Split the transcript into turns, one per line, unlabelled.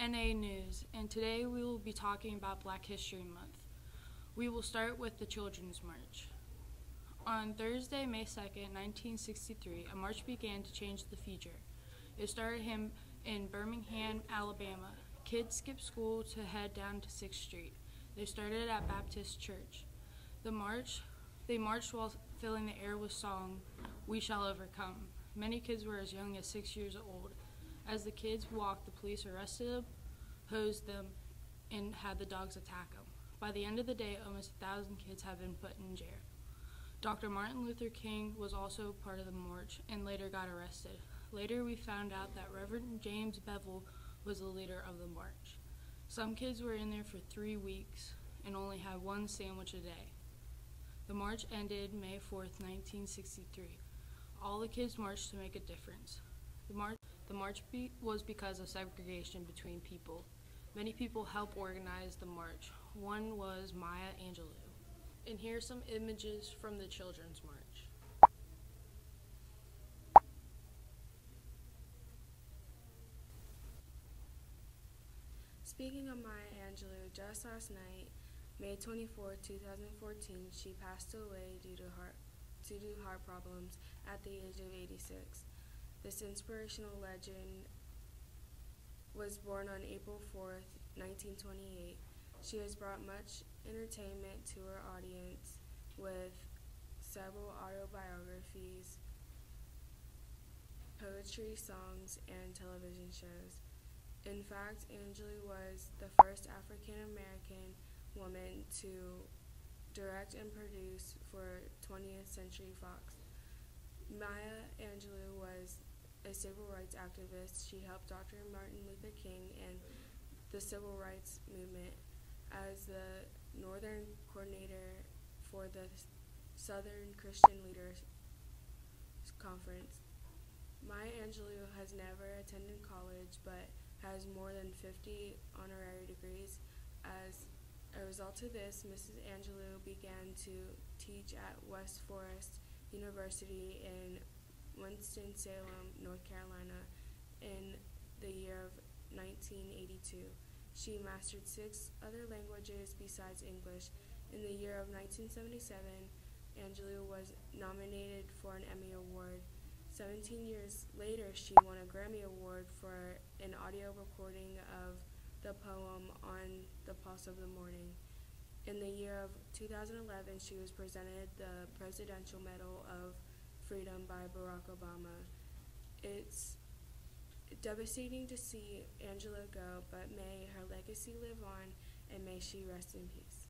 NA News, and today we will be talking about Black History Month. We will start with the Children's March. On Thursday, May 2nd, 1963, a march began to change the future. It started him in Birmingham, Alabama. Kids skipped school to head down to 6th Street. They started at Baptist Church. The march, they marched while filling the air with song, We Shall Overcome. Many kids were as young as six years old. As the kids walked, the police arrested them, hosed them, and had the dogs attack them. By the end of the day, almost a thousand kids have been put in jail. Dr. Martin Luther King was also part of the march and later got arrested. Later, we found out that Reverend James Bevel was the leader of the march. Some kids were in there for three weeks and only had one sandwich a day. The march ended May 4th, 1963. All the kids marched to make a difference. The march, the march be, was because of segregation between people. Many people helped organize the march. One was Maya Angelou. And here are some images from the Children's March.
Speaking of Maya Angelou, just last night, May 24, 2014, she passed away due to heart due to heart problems at the age of 86. This inspirational legend was born on April 4, 1928. She has brought much entertainment to her audience with several autobiographies, poetry, songs, and television shows. In fact, Angelou was the first African American woman to direct and produce for 20th Century Fox. Maya Angelou a civil rights activist. She helped Dr. Martin Luther King and the civil rights movement as the Northern Coordinator for the Southern Christian Leaders Conference. Maya Angelou has never attended college but has more than 50 honorary degrees. As a result of this, Mrs. Angelou began to teach at West Forest University in Winston-Salem, North Carolina in the year of 1982. She mastered six other languages besides English. In the year of 1977, Angelou was nominated for an Emmy Award. 17 years later, she won a Grammy Award for an audio recording of the poem On the Pulse of the Morning. In the year of 2011, she was presented the Presidential Medal of Freedom by Barack Obama. It's devastating to see Angelou go, but may her legacy live on and may she rest in peace.